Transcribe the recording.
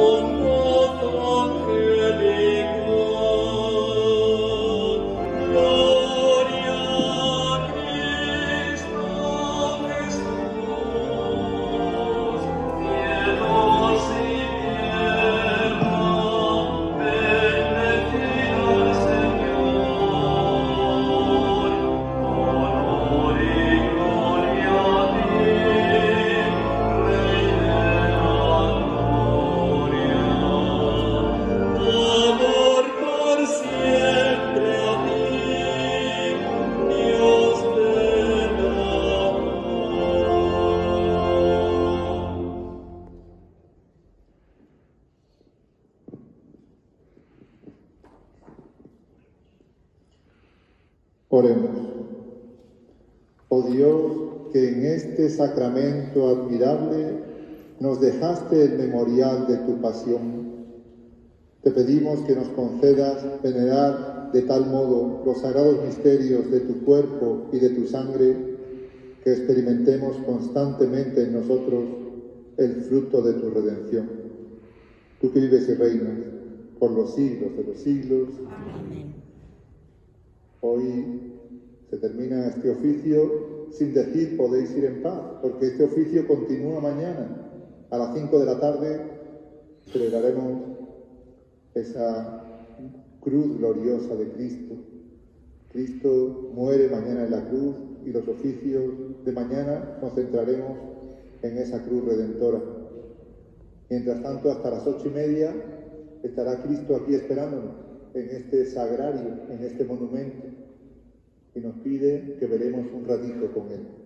Oh, Oremos. Oh Dios, que en este sacramento admirable nos dejaste el memorial de tu pasión, te pedimos que nos concedas venerar de tal modo los sagrados misterios de tu cuerpo y de tu sangre, que experimentemos constantemente en nosotros el fruto de tu redención. Tú que vives y reinas por los siglos de los siglos. Amén. Hoy se termina este oficio sin decir podéis ir en paz, porque este oficio continúa mañana. A las 5 de la tarde celebraremos esa cruz gloriosa de Cristo. Cristo muere mañana en la cruz y los oficios de mañana nos centraremos en esa cruz redentora. Mientras tanto, hasta las ocho y media estará Cristo aquí esperándonos en este sagrario, en este monumento, y nos pide que veremos un ratito con Él.